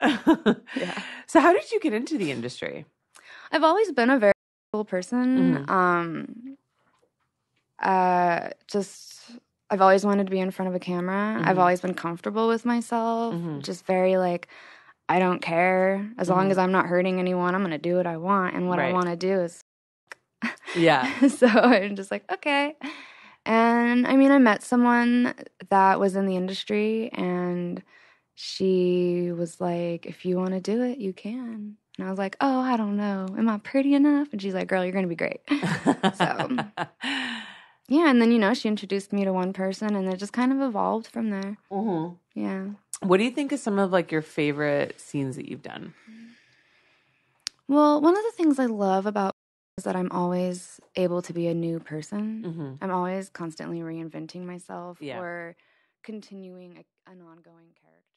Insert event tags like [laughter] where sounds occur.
[laughs] Yeah. So, how did you get into the industry? I've always been a very cool person. Mhm. Um, uh, just I've always wanted to be in front of a camera. I've Mhm. always been comfortable with myself. Mhm. Just very like I don't care as long Mhm. as I'm not hurting anyone. I'm gonna do what I want, and what I want to do is Yeah. [laughs] so I'm just like, okay. And I mean, I met someone that was in the industry, and she was like, if you want to do it, you can. And I was like, oh, I don't know. Am I pretty enough? And she's like, girl, you're going to be great. So- [laughs] yeah. And then, you know, she introduced me to one person, and it just kind of evolved from there. Mhm. Yeah. What do you think is some of like your favorite scenes that you've done? Well, one of the things I love about is that I'm always able to be a new person. Mm-hmm. I'm always constantly reinventing myself Yeah. or continuing a, an ongoing character.